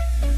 Bye.